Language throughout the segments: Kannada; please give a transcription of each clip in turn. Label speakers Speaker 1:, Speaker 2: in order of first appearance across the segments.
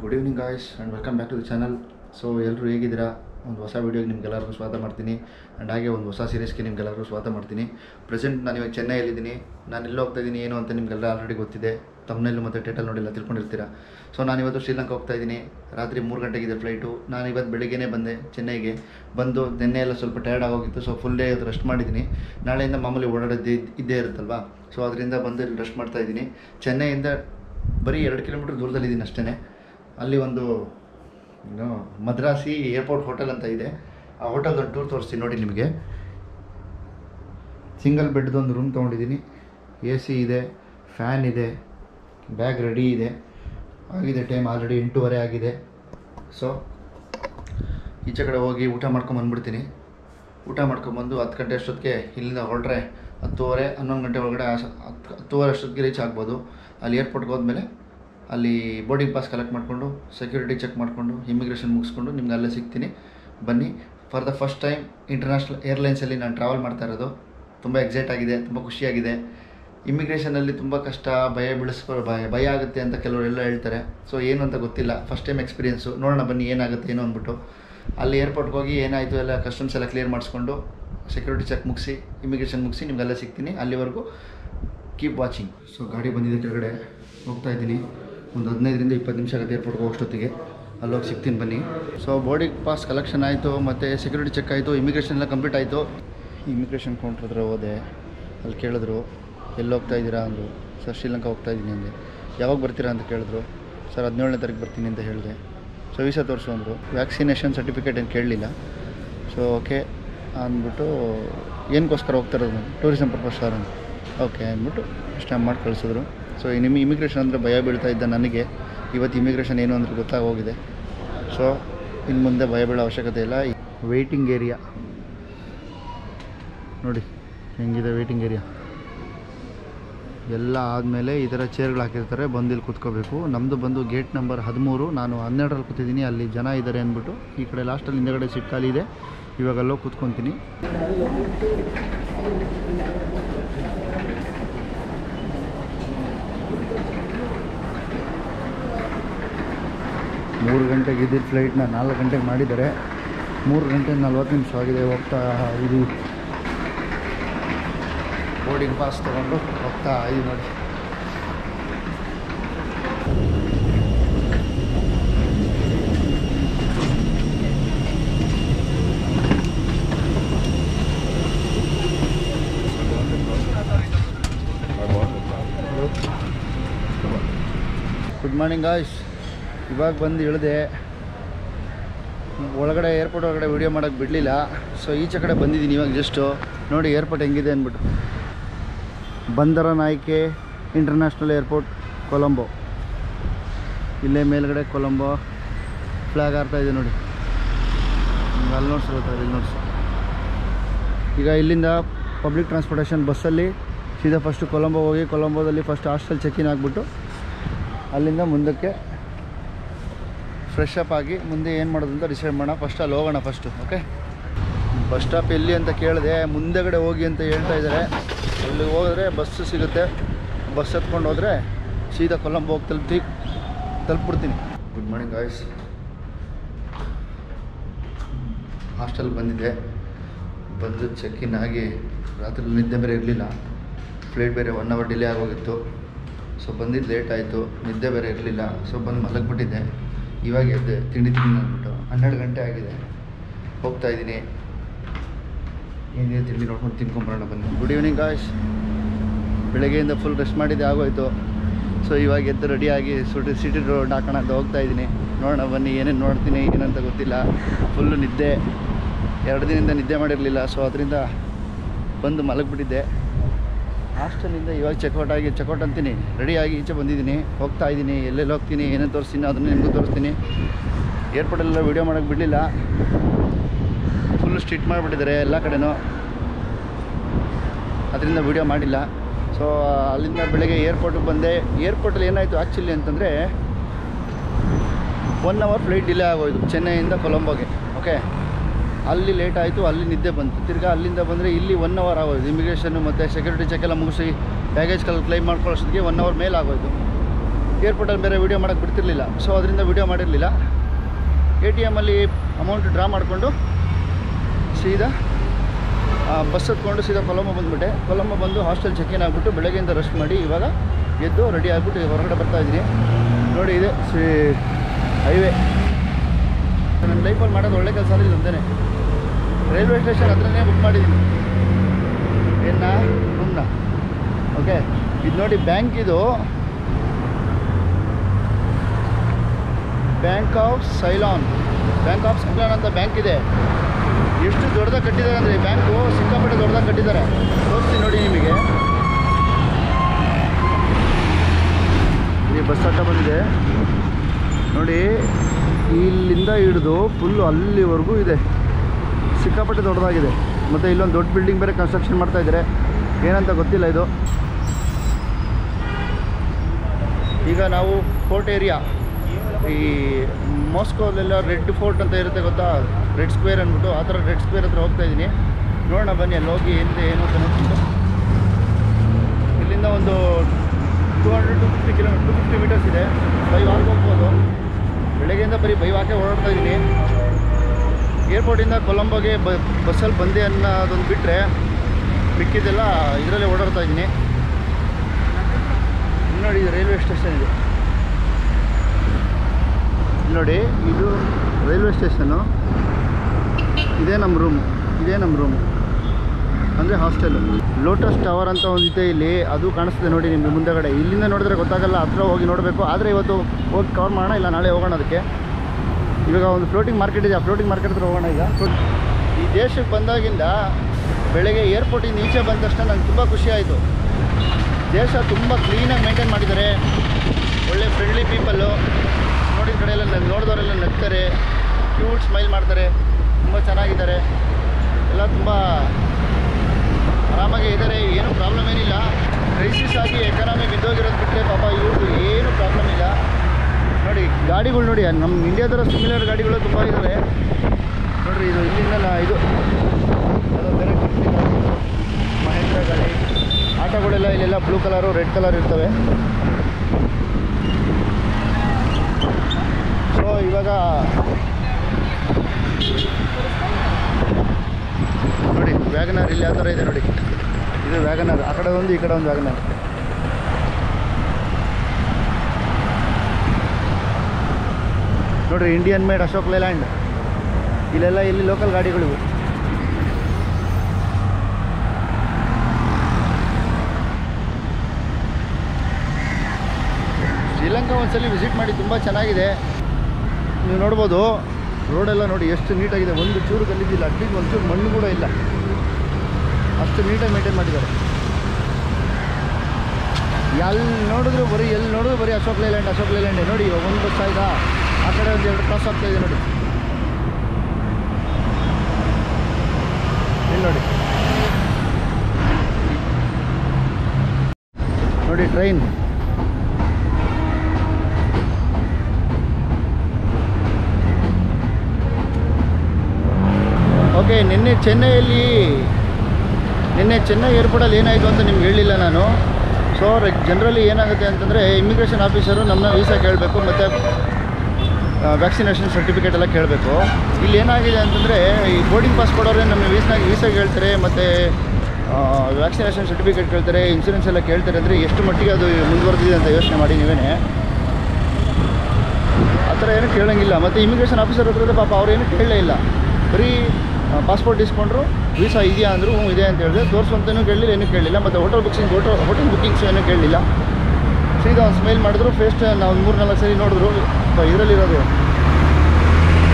Speaker 1: Good evening guys and welcome back to the channel so ಎಲ್ಲರೂ ಹೇಗಿದ್ದೀರಾ? ಒಂದು ಹೊಸ ವೀಡಿಯೋಗೆ ನಿಮ್ಗೆಲ್ಲರಿಗೂ ಸ್ವಾಗತ ಮಾಡ್ತೀನಿ. ಆ್ಯಂಡ್ ಹಾಗೆ ಒಂದು ಹೊಸ ಸೀರೀಸ್ಗೆ ನಿಮ್ಗೆಲ್ಲರಿಗೂ ಸ್ವಾಗತ ಮಾಡ್ತೀನಿ. ಪ್ರೆಸೆಂಟ್ ನಾನು ಇವಾಗ ಚೆನ್ನೈಯಲ್ಲಿದ್ದೀನಿ. ನಾನು ಎಲ್ಲಿ ಹೋಗ್ತಾ ಇದ್ದೀನಿ, ಏನು ಅಂತ ನಿಮಗೆಲ್ಲ ಆಲ್ರೆಡಿ ಗೊತ್ತಿದೆ. ತಮ್ಮನೇಲು ಮತ್ತು ಟೇಟಲ್ ನೋಡಿಲ್ಲ, ತಿಳ್ಕೊಂಡಿರ್ತೀರ? ಸೊ ನಾನು ಇವತ್ತು ಶ್ರೀಲಂಕಾ ಹೋಗ್ತಾ ಇದ್ದೀನಿ. ರಾತ್ರಿ ಮೂರು ಗಂಟೆಗಿದೆ ಫ್ಲೈಟು ನಾನು ಇವತ್ತು ಬೆಳಿಗ್ಗೆನೇ ಬಂದೆ, ಚೆನ್ನೈಗೆ. ಬಂದು ನಿನ್ನೆ ಎಲ್ಲ ಸ್ವಲ್ಪ ಟಯರ್ಡ್ ಆಗೋಗಿತ್ತು. ಸೊ ಫುಲ್ ಡೇ ರೆಸ್ಟ್ ಮಾಡಿದ್ದೀನಿ. ನಾಳೆಯಿಂದ ಮಾಮೂಲಿ ಓಡಾಡೋದು ಇದ್- ಇದ್ದೇ ಇರುತ್ತಲ್ವಾ? ಸೊ ಅದರಿಂದ ಬಂದು ರೆಸ್ಟ್ ಮಾಡ್ತಾ ಇದ್ದೀನಿ. ಚೆನ್ನೈಯಿಂದ ಬರೀ ಎರಡು ಕಿಲೋಮೀಟ್ರ್ ದೂರದಲ್ಲಿದ್ದೀನಿ ಅಷ್ಟೇ ಅಲ್ಲಿ ಒಂದು ಮದ್ರಾಸಿ ಏರ್ಪೋರ್ಟ್ ಹೋಟೆಲ್ ಅಂತ ಇದೆ. ಆ ಹೋಟೆಲ್ದೊಂದು ಟೂರ್ ತೋರಿಸ್ತೀನಿ ನೋಡಿ ನಿಮಗೆ. ಸಿಂಗಲ್ ಬೆಡ್ದೊಂದು ರೂಮ್ ತೊಗೊಂಡಿದ್ದೀನಿ. ಎ ಸಿ ಇದೆ ಫ್ಯಾನ್ ಇದೆ ಬ್ಯಾಗ್ ರೆಡಿ ಇದೆ. ಆಗಿದೆ ಟೈಮ್ ಆಲ್ರೆಡಿ ಎಂಟೂವರೆ ಆಗಿದೆ. ಸೊ ಈಚೆ ಕಡೆ ಹೋಗಿ ಊಟ ಮಾಡ್ಕೊಂಬಂದ್ಬಿಡ್ತೀನಿ ಊಟ ಮಾಡ್ಕೊಂಬಂದು ಹತ್ತು ಗಂಟೆ ಅಷ್ಟೊತ್ತಿಗೆ ಇಲ್ಲಿಂದ ಹೊರಟ್ರೆ ಹತ್ತುವರೆ, ಹನ್ನೊಂದು ಗಂಟೆ ಒಳಗಡೆ ಹತ್ತು, ಹತ್ತುವರೆ ಅಷ್ಟೊತ್ತಿಗೆ ರೀಚ್ ಆಗ್ಬೋದು. ಅಲ್ಲಿ ಏರ್ಪೋರ್ಟ್ಗೆ ಹೋದ್ಮೇಲೆ ಅಲ್ಲಿ ಬೋರ್ಡಿಂಗ್ ಪಾಸ್ ಕಲೆಕ್ಟ್ ಮಾಡಿಕೊಂಡು ಸೆಕ್ಯೂರಿಟಿ ಚೆಕ್ ಮಾಡಿಕೊಂಡು ಇಮಿಗ್ರೇಷನ್ ಮುಗಿಸ್ಕೊಂಡು ನಿಮ್ಗೆ ಅಲ್ಲೇ ಸಿಗ್ತೀನಿ. ಬನ್ನಿ. For the first time international ಏರ್ಲೈನ್ಸಲ್ಲಿ ನಾನು ಟ್ರಾವೆಲ್ ಮಾಡ್ತಾ ಇರೋದು. ತುಂಬ ಎಕ್ಸೈಟ್ ಆಗಿದೆ, ತುಂಬ ಖುಷಿಯಾಗಿದೆ. ಇಮಿಗ್ರೇಷನಲ್ಲಿ ತುಂಬ ಕಷ್ಟ, ಭಯ ಬಿಡಿಸ್ಕೊ ಭಯ ಭಯ ಆಗುತ್ತೆ ಅಂತ ಕೆಲವರೆಲ್ಲ ಹೇಳ್ತಾರೆ. ಸೊ ಏನು ಅಂತ ಗೊತ್ತಿಲ್ಲ. ಫಸ್ಟ್ ಟೈಮ್ ಎಕ್ಸ್ಪೀರಿಯೆನ್ಸು ನೋಡೋಣ ಬನ್ನಿ, ಏನಾಗುತ್ತೆ, ಏನೋ ಅಂದ್ಬಿಟ್ಟು. ಅಲ್ಲಿ ಏರ್ಪೋರ್ಟ್ಗೆ ಹೋಗಿ ಏನಾಯಿತು, ಎಲ್ಲ ಕಸ್ಟಮ್ಸ್ ಎಲ್ಲ ಕ್ಲಿಯರ್ ಮಾಡಿಸ್ಕೊಂಡು ಸೆಕ್ಯೂರಿಟಿ ಚೆಕ್ ಮುಗಿಸಿ ಇಮಿಗ್ರೇಷನ್ ಮುಗಿಸಿ ನಿಮಗೆಲ್ಲ ಸಿಗ್ತೀನಿ. ಅಲ್ಲಿವರೆಗೂ ಕೀಪ್ ವಾಚಿಂಗ್ ಸೊ ಗಾಡಿ ಬಂದಿದೆ ಕೆಳಗಡೆ. ಹೋಗ್ತಾ ಇದ್ದೀನಿ. ಒಂದು ಹದಿನೈದರಿಂದ ಇಪ್ಪತ್ತು ನಿಮಿಷ ಆಗುತ್ತೆ ಏರ್ಪೋರ್ಟ್ಗೆ ಹೋಗೋಷ್ಟೊತ್ತಿಗೆ ಅಲ್ಲೋಗಿ ಸಿಗ್ತೀನಿ ಬನ್ನಿ. ಸೊ ಬೋರ್ಡಿಂಗ್ ಪಾಸ್ ಕಲೆಕ್ಷನ್ ಆಯಿತು, ಮತ್ತು ಸೆಕ್ಯೂರಿಟಿ ಚೆಕ್ ಆಯಿತು ಇಮಿಗ್ರೇಷನ್ ಎಲ್ಲ ಕಂಪ್ಲೀಟ್ ಆಯಿತು. ಇಮಿಗ್ರೇಷನ್ ಕೌಂಟ್ರ್ ಹತ್ರ ಹೋದೆ. ಅಲ್ಲಿ ಕೇಳಿದ್ರು, ಎಲ್ಲಿ ಹೋಗ್ತಾ ಇದ್ದೀರಾ? ಅಂದರು. ಸರ್, ಶ್ರೀಲಂಕಾ ಹೋಗ್ತಾ ಇದ್ದೀನಿ ಅಂದೆ. ಯಾವಾಗ ಬರ್ತೀರಾ? ಅಂತ ಕೇಳಿದ್ರು. ಸರ್, ಹದಿನೇಳನೇ ತಾರೀಕು ಬರ್ತೀನಿ ಅಂತ ಹೇಳಿದೆ. ಸೊ ವೀಸಾ ತೋರಿಸು ಅಂದರು. ವ್ಯಾಕ್ಸಿನೇಷನ್ ಸರ್ಟಿಫಿಕೇಟ್ ಏನು ಕೇಳಲಿಲ್ಲ. ಸೊ ಓಕೆ ಅಂದ್ಬಿಟ್ಟು ಏನಕ್ಕೋಸ್ಕರ ಹೋಗ್ತಾ ಇರೋದು? ಟೂರಿಸಂ ಪರ್ಪಸ್ ಸರ್ ಅಂತ ಓಕೆ ಅಂದ್ಬಿಟ್ಟು ಸ್ಟ್ಯಾಂಪ್ ಮಾಡಿ ಕಳಿಸಿದ್ರು ಸೊ ನಿಮ್ಮ ಇಮಿಗ್ರೇಷನ್ ಅಂದರೆ ಭಯ ಬೀಳ್ತಾ ಇದ್ದ ನನಗೆ. ಇವತ್ತು ಇಮಿಗ್ರೇಷನ್ ಏನು ಅಂದರೆ ಗೊತ್ತಾಗೋಗಿದೆ. ಸೊ ಇನ್ನು ಮುಂದೆ ಭಯ ಬೀಳೋ ಅವಶ್ಯಕತೆ ಇಲ್ಲ. ವೆಯ್ಟಿಂಗ್ ಏರಿಯಾ ನೋಡಿ, ಹೆಂಗಿದೆ ವೆಯ್ಟಿಂಗ್ ಏರಿಯಾ ಎಲ್ಲ ಆದಮೇಲೆ ಈ ಥರ ಚೇರ್ಗಳು ಹಾಕಿರ್ತಾರೆ, ಬಂದು ಇಲ್ಲಿ ಕೂತ್ಕೋಬೇಕು. ನಮ್ಮದು ಬಂದು ಗೇಟ್ ನಂಬರ್ ಹದಿಮೂರು, ನಾನು ಹನ್ನೆರಡರಲ್ಲಿ ಕೂತಿದ್ದೀನಿ, ಅಲ್ಲಿ ಜನ ಇದ್ದಾರೆ ಅಂದ್ಬಿಟ್ಟು ಈ ಕಡೆ ಲಾಸ್ಟಲ್ಲಿ ಹಿಂದೆಗಡೆ ಸಿಟ್ ಖಾಲಿ ಇದೆ. ಇವಾಗ ಅಲ್ಲೋಗಿ ಕೂತ್ಕೊತೀನಿ. ಮೂರು ಗಂಟೆಗೆ ಇದ್ದಿದ್ದ ಫ್ಲೈಟ್ನ ನಾಲ್ಕು ಗಂಟೆಗೆ ಮಾಡಿದ್ದಾರೆ. ಮೂರು ಗಂಟೆ ನಲ್ವತ್ತು ನಿಮಿಷ ಆಗಿದೆ, ಹೋಗ್ತಾ ಇದು. ಬೋರ್ಡಿಂಗ್ ಪಾಸ್ ತೊಗೊಂಡು ಹೋಗ್ತಾ ಇದು ನೋಡಿ ಗುಡ್ ಮಾರ್ನಿಂಗ್ ಗಾಯ್ಸ್ ಇವಾಗ ಬಂದು ಇಳಿದೆ, ಒಳಗಡೆ ಏರ್ಪೋರ್ಟ್ ಒಳಗಡೆ ವೀಡಿಯೋ ಮಾಡೋಕ್ಕೆ ಬಿಡಲಿಲ್ಲ. ಸೊ ಈಚೆ ಕಡೆ ಬಂದಿದ್ದೀನಿ ಇವಾಗ ಜಸ್ಟು ನೋಡಿ ಏರ್ಪೋರ್ಟ್ ಹೆಂಗಿದೆ ಅಂದ್ಬಿಟ್ಟು. ಬಂದರ ನಾಯ್ಕೆ ಇಂಟರ್ನ್ಯಾಷನಲ್ ಏರ್ಪೋರ್ಟ್ ಕೊಲಂಬೋ ಇಲ್ಲೇ ಮೇಲ್ಗಡೆ ಕೊಲಂಬೋ ಫ್ಲ್ಯಾಗ್ ಆಡ್ತಾ ಇದೆ ನೋಡಿ. ಅಲ್ಲಿ ಗೊತ್ತಾಗ ಇಲ್ಲಿ ನೋಡ್ಸಿ. ಈಗ ಇಲ್ಲಿಂದ ಪಬ್ಲಿಕ್ ಟ್ರಾನ್ಸ್ಪೋರ್ಟೇಷನ್ ಬಸ್ಸಲ್ಲಿ ಸೀದಾ ಫಸ್ಟು ಕೊಲಂಬೋ ಹೋಗಿ ಕೊಲಂಬೋದಲ್ಲಿ ಫಸ್ಟ್ ಹಾಸ್ಟೆಲ್ ಚೆಕ್ ಇನ್ ಆಗಿಬಿಟ್ಟು ಅಲ್ಲಿಂದ ಮುಂದಕ್ಕೆ ಫ್ರೆಶ್ ಅಪ್ ಆಗಿ ಮುಂದೆ ಏನು ಮಾಡೋದು ಅಂತ ಡಿಸೈಡ್ ಮಾಡೋಣ. ಫಸ್ಟ್ ಅಲ್ಲಿ ಹೋಗೋಣ ಫಸ್ಟು ಓಕೆ ಬಸ್ ಸ್ಟಾಪ್ ಎಲ್ಲಿ ಅಂತ ಕೇಳಿದೆ, ಮುಂದೆಗಡೆ ಹೋಗಿ ಅಂತ ಹೇಳ್ತಾ ಇದ್ದಾರೆ. ಅಲ್ಲಿ ಹೋದರೆ ಬಸ್ಸು ಸಿಗುತ್ತೆ. ಬಸ್ ಹತ್ಕೊಂಡು ಹೋದರೆ ಸೀದಾ ಕೊಲ್ಲಂಬ ಹೋಗಿ ತಲುಪಿ ತಲುಪ್ಬಿಡ್ತೀನಿ. ಗುಡ್ ಮಾರ್ನಿಂಗ್ ಗಾಯ್ಸ್ ಹಾಸ್ಟೆಲ್ ಬಂದಿದೆ ಬಂದು ಚೆಕ್ ಇನ್ ಆಗಿ ರಾತ್ರಿ ನಿದ್ದೆ ಬೇರೆ ಇರಲಿಲ್ಲ. ಫ್ಲೈಟ್ ಬೇರೆ ಒನ್ ಅವರ್ ಡಿಲೇ ಆಗೋಗಿತ್ತು. ಸೊ ಬಂದಿದ್ದು ಲೇಟ್ ಆಯಿತು. ನಿದ್ದೆ ಬೇರೆ ಇರಲಿಲ್ಲ. ಸೊ ಬಂದು ಮಲಗಿಬಿಟ್ಟಿದ್ದೆ. ಇವಾಗ ಎದ್ದೆ, ತಿಂಡಿ ತಿಂಡಿ ಅಂದ್ಬಿಟ್ಟು. ಹನ್ನೆರಡು ಗಂಟೆ ಆಗಿದೆ. ಹೋಗ್ತಾ ಇದ್ದೀನಿ. ಏನಿದೆ ತಿಂಡಿ ನೋಡ್ಕೊಂಡು ತಿನ್ಕೊಂಬರೋಣ ಬನ್ನಿ. ಗುಡ್ ಈವ್ನಿಂಗ್ ಗಾಯ್ಸ್ ಬೆಳಗ್ಗೆಯಿಂದ ಫುಲ್ ರೆಸ್ಟ್ ಮಾಡಿದ್ದೆ, ಆಗೋಯ್ತು. ಸೊ ಇವಾಗ ಎದ್ದು ರೆಡಿಯಾಗಿ ಸುಟಿ ಸಿಟಿ ರೋಡ್ ಹಾಕೋಣ ಅಂತ ಹೋಗ್ತಾ ಇದ್ದೀನಿ. ನೋಡೋಣ, ಬನ್ನಿ, ಏನೇನು ನೋಡ್ತೀನಿ, ಏನಂತ ಗೊತ್ತಿಲ್ಲ. ಫುಲ್ಲು ನಿದ್ದೆ. ಎರಡು ದಿನದಿಂದ ನಿದ್ದೆ ಮಾಡಿರಲಿಲ್ಲ ಸೊ ಅದರಿಂದ ಬಂದು ಮಲಗಿಬಿಟ್ಟಿದ್ದೆ. ಹಾಸ್ಟೆಲಿಂದ ಇವಾಗ ಚೆಕ್ಔಟ್ ಆಗಿ ಚೆಕ್ಔಟ್ ಅಂತೀನಿ. ರೆಡಿಯಾಗಿ ಈಚೆ ಬಂದಿದ್ದೀನಿ. ಹೋಗ್ತಾ ಇದ್ದೀನಿ. ಎಲ್ಲೆಲ್ಲಿ ಹೋಗ್ತೀನಿ, ಏನೇನು ತೋರಿಸ್ತೀನಿ ಅದನ್ನು ನಿಮಗೂ ತೋರಿಸ್ತೀನಿ. ಏರ್ಪೋರ್ಟಲ್ಲೆಲ್ಲ ವೀಡಿಯೋ ಮಾಡೋಕೆ ಬಿಡಲಿಲ್ಲ. ಫುಲ್ ಸ್ಟ್ರಿಟ್ ಮಾಡಿಬಿಟ್ಟಿದ್ದಾರೆ ಎಲ್ಲ ಕಡೆನೂ. ಅದರಿಂದ ವೀಡಿಯೋ ಮಾಡಿಲ್ಲ. ಸೊ ಅಲ್ಲಿಂದ ಬೆಳಗ್ಗೆ ಏರ್ಪೋರ್ಟಿಗೆ ಬಂದೆ. ಏರ್ಪೋರ್ಟಲ್ಲಿ ಏನಾಯಿತು ಆ್ಯಕ್ಚುಲಿ ಅಂತಂದರೆ ಒನ್ ಅವರ್ ಫ್ಲೈಟ್ ಡಿಲೇ ಆಗೋಯ್ತು. ಚೆನ್ನೈಯಿಂದ ಕೊಲಂಬೋಗೆ ಓಕೆ ಅಲ್ಲಿ ಲೇಟ್ ಆಯಿತು, ಅಲ್ಲಿ ನಿದ್ದೆ ಬಂತು. ತಿರ್ಗಾ ಅಲ್ಲಿಂದ ಬಂದರೆ ಇಲ್ಲಿ ಒನ್ ಅವರ್ ಆಗೋಯ್ತು. ಇಮಿಗ್ರೇಷನ್ನು ಮತ್ತು ಸೆಕ್ಯೂರಿಟಿ ಚೆಕ್ ಎಲ್ಲ ಮುಗಿಸಿ ಬ್ಯಾಗೇಜ್ ಕಲ್ ಕ್ಲೈಮ್ ಮಾಡ್ಕೊಳ್ಳೋಷ್ಟೊತ್ತಿಗೆ ಒನ್ ಅವರ್ ಮೇಲೆ ಆಗೋಯ್ತು. ಏರ್ಪೋರ್ಟಲ್ಲಿ ಬೇರೆ ವೀಡಿಯೋ ಮಾಡೋಕ್ಕೆ ಬಿಡ್ತಿರ್ಲಿಲ್ಲ. ಸೊ ಅದರಿಂದ ವೀಡಿಯೋ ಮಾಡಿರಲಿಲ್ಲ. ಎ ಟಿ ಎಮ್ಮಲ್ಲಿ ಅಮೌಂಟ್ ಡ್ರಾ ಮಾಡಿಕೊಂಡು ಸೀದಾ ಬಸ್ ಹತ್ಕೊಂಡು ಸೀದಾ ಕೊಲಂಬ ಬಂದುಬಿಟ್ಟೆ. ಕೊಲಂಬ ಬಂದು ಹಾಸ್ಟೆಲ್ ಚೆಕ್-ಇನ್ ಆಗಿಬಿಟ್ಟು ಬೆಳಗ್ಗೆಯಿಂದ ರೆಸ್ಟ್ ಮಾಡಿ ಇವಾಗ ಎದ್ದು ರೆಡಿ ಆಗಿಬಿಟ್ಟು ಹೊರಗಡೆ ಬರ್ತಾ ಇದ್ದೀನಿ. ನೋಡಿ ಇದೆ, ಶ್ರೀ ಹೈವೇ ನನ್ನ ಲೈಫಲ್ಲಿ ಮಾಡೋದು ಒಳ್ಳೆ ಕೆಲಸ ಅಂದರೆ ಇದೊಂದೇ ರೈಲ್ವೆ ಸ್ಟೇಷನ್ ಹತ್ರನೇ ಬುಕ್ ಮಾಡಿದ್ದೀನಿ ಏನ? ರೂಮ್ನ ಓಕೆ ಇದು ನೋಡಿ ಬ್ಯಾಂಕ್ ಇದು. Bank of Ceylon bank of Ceylon ಅಂತ ಬ್ಯಾಂಕ್ ಇದೆ. ಎಷ್ಟು ದೊಡ್ಡದಾಗಿ ಕಟ್ಟಿದ್ದಾರೆ ಅಂದರೆ ಈ ಬ್ಯಾಂಕು ಸಿಕ್ಕಾಪಟ್ಟೆ ದೊಡ್ಡದಾಗಿ ಕಟ್ಟಿದ್ದಾರೆ. ತೋರಿಸ್ತೀನಿ ನೋಡಿ ನಿಮಗೆ. ಇಲ್ಲಿ ಬಸ್ ಅಡ್ಡ ಬಂದಿದೆ. ನೋಡಿ, ಇಲ್ಲಿಂದ ಹಿಡಿದು ಫುಲ್ಲು ಅಲ್ಲಿವರೆಗೂ ಇದೆ. ಸಿಕ್ಕಾಪಟ್ಟೆ ದೊಡ್ಡದಾಗಿದೆ. ಮತ್ತು ಇಲ್ಲೊಂದು ದೊಡ್ಡ ಬಿಲ್ಡಿಂಗ್ ಬೇರೆ ಕನ್ಸ್ಟ್ರಕ್ಷನ್ ಮಾಡ್ತಾ ಇದ್ದಾರೆ ಏನಂತ ಗೊತ್ತಿಲ್ಲ ಇದು. ಈಗ ನಾವು ಫೋರ್ಟ್ ಏರಿಯಾ ಈ ಮಾಸ್ಕೋಲೆಲ್ಲ ರೆಡ್ ಫೋರ್ಟ್ ಅಂತ ಇರುತ್ತೆ ಗೊತ್ತಾ? ರೆಡ್ ಸ್ಕ್ವೇರ್ ಅಂದ್ಬಿಟ್ಟು ಆ ಥರ ರೆಡ್ ಸ್ಕ್ವೇರ್ ಹತ್ರ ಹೋಗ್ತಾ ಇದ್ದೀನಿ ನೋಡೋಣ ಬನ್ನಿ ಅಲ್ಲಿ ಹೋಗಿ ಏನಿದೆ, ಏನು ಅಂತ ಇಲ್ಲಿಂದ ಒಂದು two hundred to fifty kilo to fifty metres ಇದೆ. ಬೈ ವಾಕ್ ಹೋಗ್ಬೋದು. ಬೆಳಗ್ಗೆಯಿಂದ ಬರೀ ಬೈ ವಾಕೆ ಓಡಾಡ್ತಾ ಇದ್ದೀನಿ ಏರ್ಪೋರ್ಟಿಂದ ಕೊಲಂಬೋಗೆ ಬ, ಬಸ್ಸಲ್ಲಿ ಬಂದೆ ಅನ್ನೋದೊಂದು ಬಿಟ್ಟರೆ ಮಿಕ್ಕಿದ್ದೆಲ್ಲ ಇದರಲ್ಲೇ ಓಡಾಡ್ತಾ ಇದ್ದೀನಿ. ನೋಡಿ ರೈಲ್ವೆ ಸ್ಟೇಷನ್ ಇದೆ. ನೋಡಿ, ಇದು ರೈಲ್ವೆ ಸ್ಟೇಷನು ಇದೇ ನಮ್ಮ ರೂಮ್, ಇದೇ ನಮ್ಮ ರೂಮ್. ಅಂದರೆ ಹಾಸ್ಟೆಲು. ಲೋಟಸ್ ಟವರ್ ಅಂತ ಒಂದಿದೆ ಇಲ್ಲಿ. ಅದು ಕಾಣಿಸ್ತದೆ ನೋಡಿ ನಿಮಗೆ ಮುಂದೆಗಡೆ. ಇಲ್ಲಿಂದ ನೋಡಿದ್ರೆ ಗೊತ್ತಾಗಲ್ಲ, ಹತ್ರ ಹೋಗಿ ನೋಡಬೇಕು. ಆದರೆ ಇವತ್ತು ಹೋಗಿ ಕವರ್ ಮಾಡೋಣ, ಇಲ್ಲ ನಾಳೆ ಹೋಗೋಣ ಅದಕ್ಕೆ. ಇವಾಗ ಒಂದು ಫ್ಲೋಟಿಂಗ್ ಮಾರ್ಕೆಟ್ ಇದೆ. ಆ ಫ್ಲೋಟಿಂಗ್ ಮಾರ್ಕೆಟ್ ಹತ್ರ ಹೋಗೋಣ ಈಗ. ಈ ದೇಶಕ್ಕೆ ಬಂದಾಗಿಂದ ಬೆಳಗ್ಗೆ ಏರ್ಪೋರ್ಟಿಂದ ಈಚೆ ಬಂದ ತಕ್ಷಣ ನಂಗೆ ತುಂಬ ಖುಷಿ ಆಯಿತು. ದೇಶ ತುಂಬ ಕ್ಲೀನಾಗಿ ಮೇಂಟೈನ್ ಮಾಡಿದ್ದಾರೆ. ಒಳ್ಳೆ ಫ್ರೆಂಡ್ಲಿ ಪೀಪಲ್ಲು ನೋಡಿದ ಕಡೆಯೆಲ್ಲ ಎಲ್ಲ ನೋಡಿದವರೆಲ್ಲ ನಗ್ತಾರೆ. ಕ್ಯೂಟ್ ಸ್ಮೈಲ್ ಮಾಡ್ತಾರೆ. ತುಂಬ ಚೆನ್ನಾಗಿದ್ದಾರೆ. ಎಲ್ಲ ತುಂಬ ಆರಾಮಾಗಿ ಇದ್ದಾರೆ. ಏನೂ ಪ್ರಾಬ್ಲಮ್ ಏನಿಲ್ಲ. ಕ್ರೈಸಿಸ್ ಆಗಿ ಎಕನಾಮಿ ಬಿದ್ದೋಗಿರೋದು ಬಿಟ್ಟರೆ ಪಾಪ ಇವ್ರದ್ದು ಏನೂ ಪ್ರಾಬ್ಲಮ್ ಇಲ್ಲ. ನೋಡಿ, ಗಾಡಿಗಳು ನೋಡಿ ನಮ್ಮ ಇಂಡಿಯಾದರ ಸಿಮಿಲರ್ ಗಾಡಿಗಳು ತುಂಬ ಇದ್ದಾವೆ ನೋಡಿರಿ, ಇದು ಇಲ್ಲಿಂದ ಇದು. ಬೇರೆ ಮಹೇಂದ್ರ ಗಾಡಿ. ಆಟೋಗಳೆಲ್ಲ ಇಲ್ಲೆಲ್ಲ ಬ್ಲೂ ಕಲರು ರೆಡ್ ಕಲರ್ ಇರ್ತವೆ. ಸೊ ಇವಾಗ ನೋಡಿ ವ್ಯಾಗನರ್ ಇಲ್ಲಿ ಯಾವ ಥರ ಇದೆ ನೋಡಿ. ಇದು ವ್ಯಾಗನರ್ ಆ ಕಡೆ ಒಂದು, ಈ ಕಡೆ ಒಂದು ವ್ಯಾಗನರ್ ನೋಡ್ರಿ ಇಂಡಿಯನ್ ಮೇಡ್ ಅಶೋಕ್ ಲೇಲ್ಯಾಂಡ್ ಇಲ್ಲೆಲ್ಲ ಇಲ್ಲಿ ಲೋಕಲ್ ಗಾಡಿಗಳು ಶ್ರೀಲಂಕಾ ಒಂದ್ಸಲಿ ವಿಸಿಟ್ ಮಾಡಿ ತುಂಬ ಚೆನ್ನಾಗಿದೆ. ನೀವು ನೋಡ್ಬೋದು ರೋಡೆಲ್ಲ ನೋಡಿ ಎಷ್ಟು ನೀಟಾಗಿದೆ. ಒಂದು ಚೂರು ಕಲ್ಲಿದ್ದಿಲ್ಲ ಅಟ್ಲೀಸ್ಟ್ ಒಂದು ಮಣ್ಣು ಕೂಡ ಇಲ್ಲ. ಅಷ್ಟು ನೀಟಾಗಿ ಮೇಂಟೈನ್ ಮಾಡಿದ್ದಾರೆ. ಎಲ್ಲಿ ನೋಡಿದ್ರು ಬರೀ ಎಲ್ಲಿ ನೋಡಿದ್ರು ಬರೀ ಅಶೋಕ್ ಲೇಲ್ಯಾಂಡ್ ಅಶೋಕ್ ಲೇಲ್ಯಾಂಡ್ ನೋಡಿ ಒಂದು ಬಸ್ ಆಯ್ತಾ? ಆ ಕಡೆ ಒಂದು ಎರಡು ನೋಡಿ. ನೋಡಿ. ನೋಡಿ ಟ್ರೈನ್ ಓಕೆ ನಿನ್ನೆ ಚೆನ್ನೈಯಲ್ಲಿ, ನಿನ್ನೆ ಚೆನ್ನೈ ಏರ್ಪೋರ್ಟಲ್ಲಿ ಏನಾಯಿತು ಅಂತ ನಿಮ್ಗೆ ಹೇಳಿಲ್ಲ ನಾನು. ಸೊ ಜನರಲಿ ಏನಾಗುತ್ತೆ ಅಂತಂದರೆ ಇಮಿಗ್ರೇಷನ್ ಆಫೀಸರು ನಮ್ಮನ್ನ ವೀಸಾ ಕೇಳಬೇಕು, ಮತ್ತು ವ್ಯಾಕ್ಸಿನೇಷನ್ ಸರ್ಟಿಫಿಕೇಟ್ ಎಲ್ಲ ಕೇಳಬೇಕು. ಇಲ್ಲಿ ಏನಾಗಿದೆ ಅಂತಂದರೆ, ಈ ಬೋರ್ಡಿಂಗ್ ಪಾಸ್ ಕೊಡೋರೆ ನಮ್ಮ ವೀಸಾ ವೀಸಾ ಕೇಳ್ತಾರೆ, ಮತ್ತು ವ್ಯಾಕ್ಸಿನೇಷನ್ ಸರ್ಟಿಫಿಕೇಟ್ ಕೇಳ್ತಾರೆ ಇನ್ಶೂರೆನ್ಸ್ ಎಲ್ಲ ಕೇಳ್ತಾರೆ ಅಂದರೆ ಎಷ್ಟು ಮಟ್ಟಿಗೆ ಅದು ಮುಂದುವರೆದಿದೆ ಅಂತ ಯೋಚನೆ ಮಾಡಿ ನೀವೇ ಆ ಥರ ಏನು ಕೇಳೋಂಗಿಲ್ಲ. ಮತ್ತು ಇಮಿಗ್ರೇಷನ್ ಆಫೀಸರ್ ಹತ್ರ ಪಾಪ ಅವ್ರು ಏನು ಕೇಳಲೇ ಇಲ್ಲ. ಬರೀ ಪಾಸ್ಪೋರ್ಟ್ ಇಸ್ಕೊಂಡ್ರು, ವೀಸಾ ಇದೆಯಾ ಅಂದರು ಹ್ಞೂ ಇದೆ ಅಂತ ಹೇಳಿದೆ ತೋರಿಸುವಂತನೂ ಕೇಳಲಿಲ್ಲ, ಏನೂ ಕೇಳಲಿಲ್ಲ, ಮತ್ತು hotel booking hotel hotel bookings ಏನೂ ಕೇಳಲಿಲ್ಲ. ಸೀದಾ ಒಂದು ಸ್ಮೈಲ್ ಮಾಡಿದ್ರು ಫೇಸ್ಟ್ ನಾವು ಮೂರು ನಾಲ್ಕು ಸರಿ ನೋಡಿದ್ರು. ಇದರಲ್ಲಿರೋದು